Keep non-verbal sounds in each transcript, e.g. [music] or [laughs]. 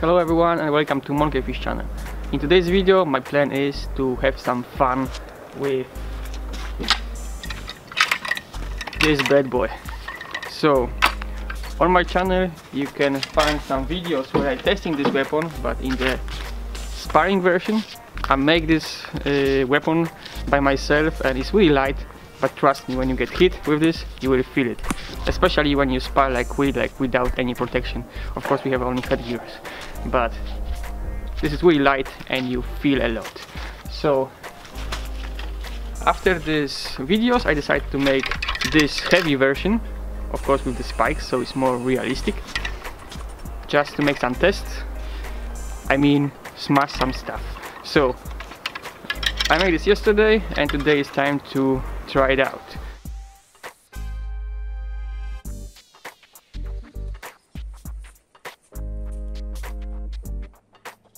Hello everyone and welcome to Monkey Fist channel. In today's video my plan is to have some fun with this bad boy. So on my channel you can find some videos where I'm testing this weapon but in the sparring version I make this uh, weapon by myself and it's really light but trust me when you get hit with this you will feel it especially when you spar like we like without any protection of course we have only headgears but this is really light and you feel a lot. So after these videos I decided to make this heavy version of course with the spikes so it's more realistic just to make some tests. I mean smash some stuff. So I made this yesterday and today is time to try it out.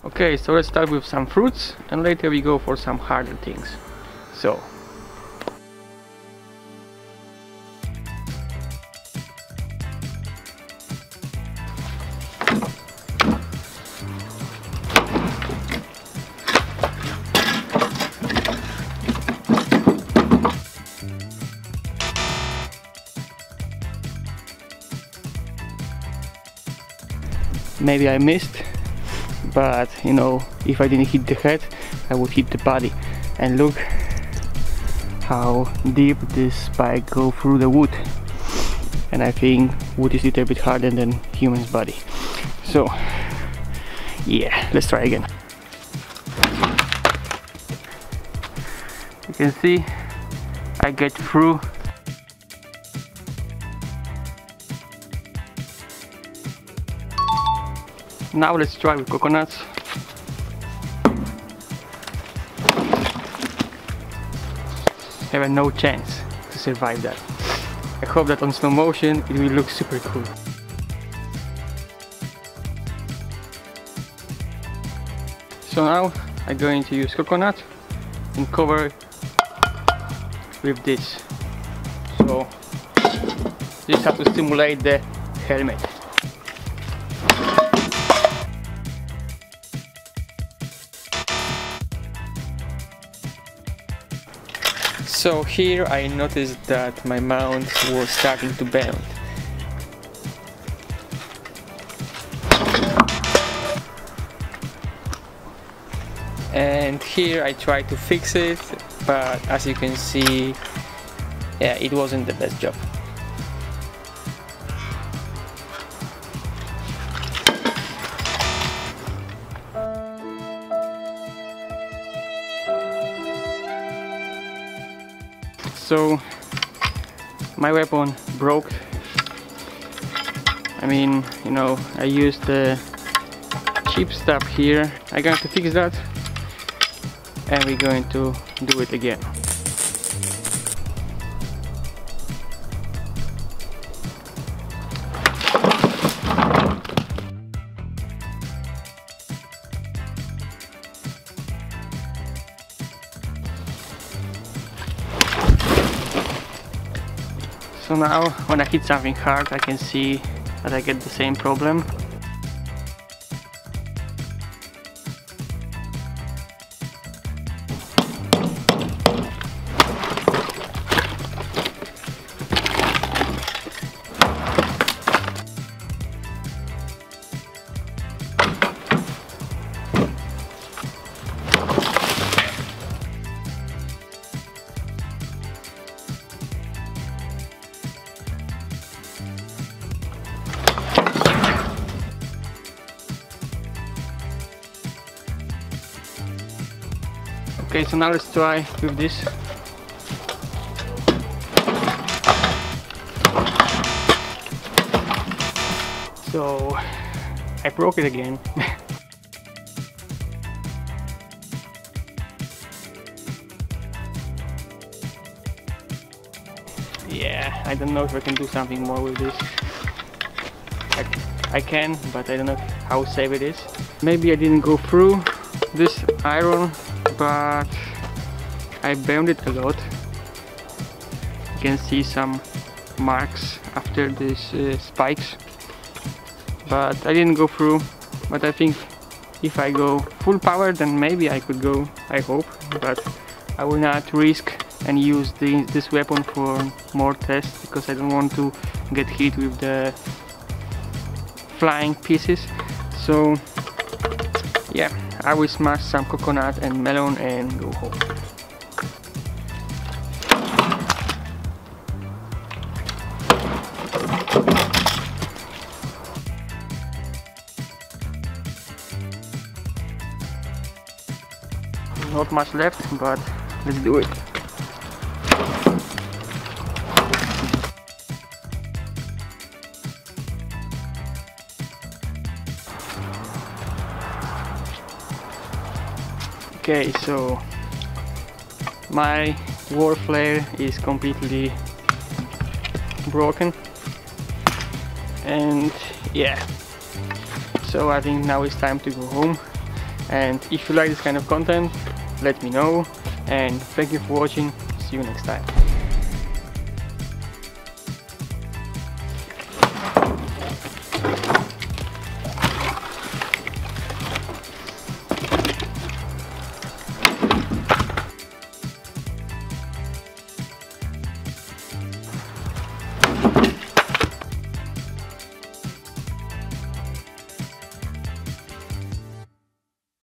Okay, so let's start with some fruits and later we go for some harder things. So, maybe I missed but you know if I didn't hit the head I would hit the body. And look how deep this spike go through the wood. And I think wood is a little bit harder than human's body. So yeah let's try again. You can see I get through. Now let's try with coconuts. Have no chance to survive that. I hope that on slow motion it will look super cool. So now I'm going to use coconut and cover with this. So this has to stimulate the helmet. So here I noticed that my mount was starting to bend. And here I tried to fix it, but as you can see, yeah, it wasn't the best job. So my weapon broke. I mean you know I used the cheap stuff here. I'm going to fix that. And we're going to do it again So now when I hit something hard I can see that I get the same problem. Okay, so now let's try with this. So I broke it again. [laughs] yeah, I don't know if I can do something more with this. I, I can, but I don't know how safe it is. Maybe I didn't go through this iron but I burned it a lot. You can see some marks after these uh, spikes but I didn't go through. But I think if I go full power then maybe I could go I hope but I will not risk and use the, this weapon for more tests because I don't want to get hit with the flying pieces. So yeah I will smash some coconut and melon and go home. Not much left but let's do it okay so my war flail is completely broken. And yeah so I think now it's time to go home. And if you like this kind of content let me know. And thank you for watching. See you next time